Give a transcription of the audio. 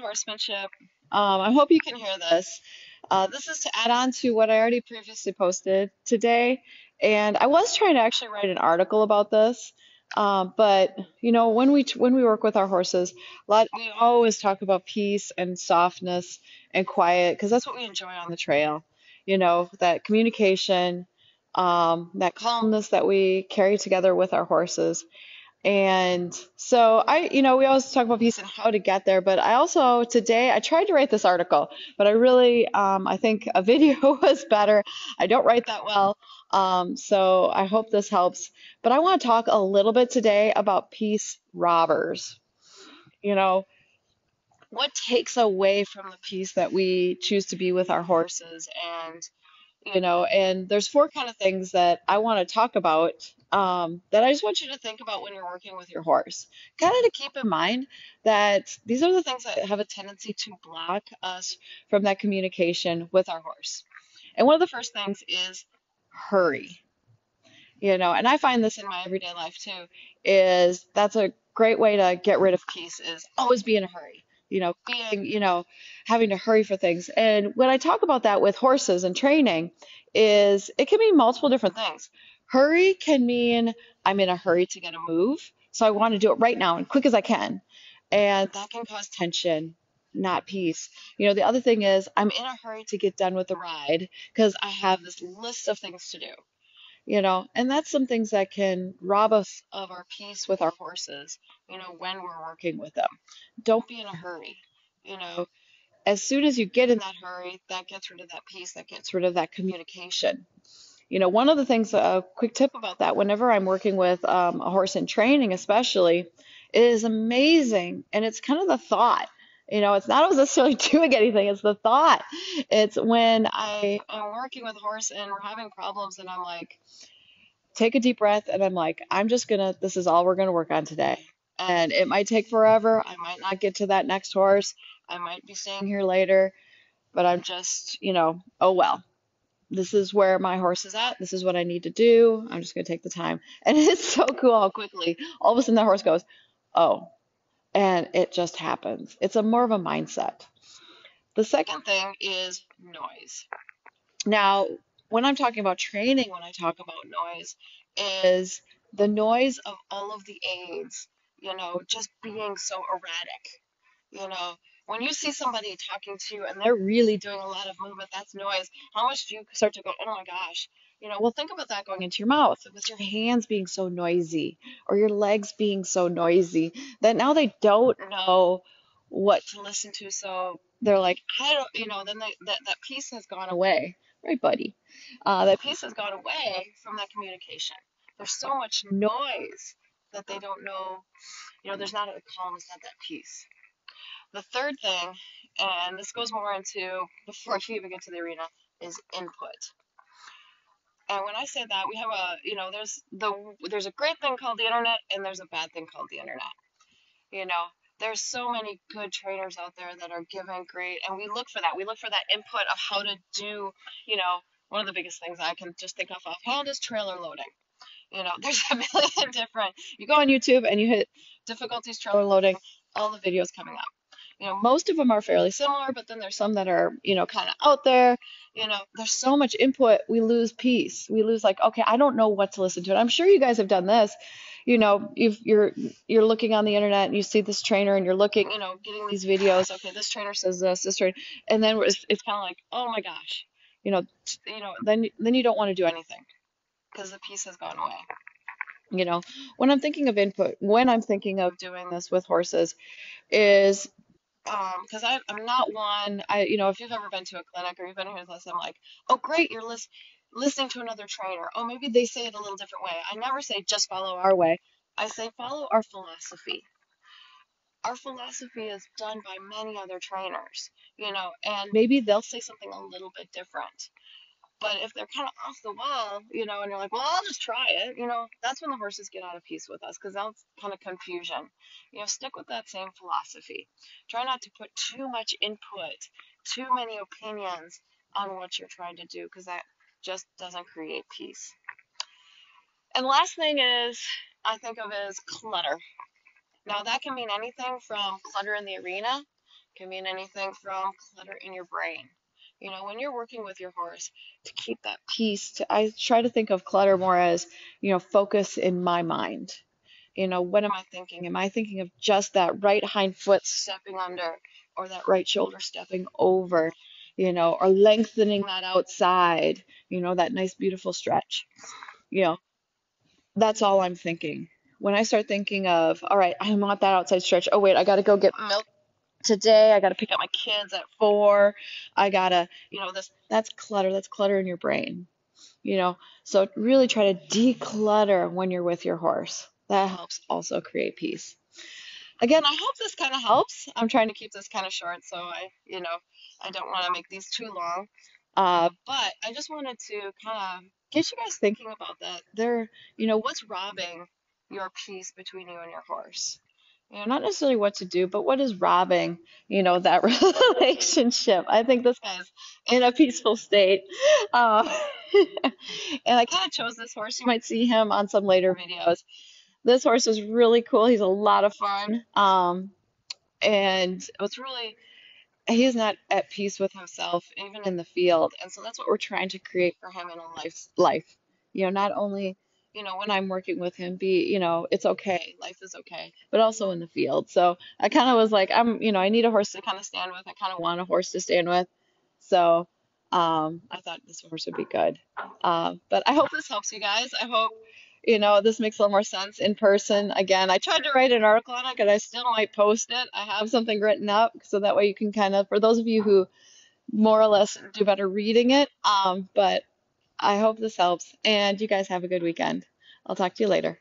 horsemanship. Um, I hope you can hear this. Uh, this is to add on to what I already previously posted today. And I was trying to actually write an article about this. Um, but you know, when we when we work with our horses, a lot we always talk about peace and softness and quiet because that's what we enjoy on the trail. You know, that communication, um, that calmness that we carry together with our horses. And so I, you know, we always talk about peace and how to get there, but I also today I tried to write this article, but I really, um, I think a video was better. I don't write that well, um, so I hope this helps. But I want to talk a little bit today about peace robbers. You know, what takes away from the peace that we choose to be with our horses and you know and there's four kind of things that i want to talk about um, that i just want you to think about when you're working with your horse. Kind of to keep in mind that these are the things that have a tendency to block us from that communication with our horse. And one of the first things is hurry. You know and i find this in my everyday life too is that's a great way to get rid of peace is always be in a hurry you know, being, you know, having to hurry for things. And when I talk about that with horses and training, is it can mean multiple different things. Hurry can mean I'm in a hurry to get a move, so I want to do it right now and quick as I can. And that can cause tension, not peace. You know, the other thing is I'm in a hurry to get done with the ride because I have this list of things to do you know and that's some things that can rob us of our peace with our horses you know when we're working with them. Don't be in a hurry you know. As soon as you get in that hurry that gets rid of that peace that gets rid of that communication. You know one of the things a quick tip about that whenever i'm working with um, a horse in training especially it is amazing and it's kind of the thought you know, it's not necessarily doing anything, it's the thought. It's when I am working with a horse and we're having problems and I'm like, take a deep breath and I'm like, I'm just gonna, this is all we're gonna work on today. And it might take forever. I might not get to that next horse. I might be staying here later, but I'm just, you know, oh well. This is where my horse is at. This is what I need to do. I'm just going to take the time. And it's so cool how quickly all of a sudden the horse goes, oh, and it just happens. It's a more of a mindset. The second thing is noise. Now, when I'm talking about training, when I talk about noise, is the noise of all of the aids, you know, just being so erratic. You know, when you see somebody talking to you and they're really doing a lot of movement, that's noise. How much do you start to go, oh my gosh, you know, well, think about that going into your mouth with your hands being so noisy or your legs being so noisy that now they don't know what to listen to. So they're like, I don't, you know, then they, that, that peace has gone away. Right, buddy? Uh, that peace has gone away from that communication. There's so much noise that they don't know, you know, there's not a calm, it's not that peace. The third thing, and this goes more into before you even get to the arena, is input. And when I say that, we have a, you know, there's the there's a great thing called the internet and there's a bad thing called the internet. You know, there's so many good trainers out there that are giving great and we look for that. We look for that input of how to do, you know, one of the biggest things I can just think of offhand is trailer loading. You know, there's a million different. You go on YouTube and you hit difficulties trailer loading, all the videos coming up you know, most of them are fairly similar, but then there's some that are, you know, kind of out there. You know, there's so much input, we lose peace. We lose like, okay, I don't know what to listen to. And I'm sure you guys have done this. You know, if you're you're looking on the internet and you see this trainer and you're looking, you know, getting these videos. Okay, this trainer says this, this trainer, and then it's, it's kind of like, oh my gosh, you know, you know, then then you don't want to do anything because the peace has gone away you know when i'm thinking of input when i'm thinking of doing this with horses is um because i'm not one i you know if you've ever been to a clinic or you've been here with us i'm like oh great you're lis- listening to another trainer. Oh maybe they say it a little different way. I never say just follow our way. I say follow our philosophy. Our philosophy is done by many other trainers you know and maybe they'll say something a little bit different but if they're kind of off the wall, you know, and you're like, well, I'll just try it, you know, that's when the horses get out of peace with us because that's kind of confusion. You know, stick with that same philosophy. Try not to put too much input, too many opinions on what you're trying to do because that just doesn't create peace. And last thing is, I think of as clutter. Now, that can mean anything from clutter in the arena can mean anything from clutter in your brain. You know, when you're working with your horse to keep that peace, to, I try to think of clutter more as, you know, focus in my mind. You know, what am I thinking? Am I thinking of just that right hind foot stepping under or that right shoulder stepping over, you know, or lengthening that outside, you know, that nice, beautiful stretch? You know, that's all I'm thinking. When I start thinking of, all right, I want that outside stretch. Oh, wait, I got to go get milk today. I got to pick up my kids at four. I got to, you know, this, that's clutter. That's clutter in your brain, you know. So really try to declutter when you're with your horse. That helps also create peace again, I hope this kind of helps. I'm trying to keep this kind of short, so I, you know, I don't want to make these too long. Uh, but I just wanted to kind of get you guys thinking about that. There, you know, what's robbing your peace between you and your horse? You know, not necessarily what to do, but what is robbing, you know, that relationship? I think this guy's in a peaceful state. Uh, and I kind of chose this horse. You might see him on some later videos. This horse is really cool. He's a lot of fun. Um, and it's really, he's not at peace with himself, even in the field. And so that's what we're trying to create for him in a life, life. You know, not only, you know, when I'm working with him, be, you know, it's okay, life is okay, but also in the field. So I kind of was like, I'm, you know, I need a horse to kind of stand with. I kind of want a horse to stand with. So um, I thought this horse would be good. Uh, but I hope this helps you guys. I hope you know, this makes a little more sense in person. Again, I tried to write an article on it, but I still might post it. I have something written up so that way you can kind of, for those of you who more or less do better reading it, um, but I hope this helps. And you guys have a good weekend. I'll talk to you later.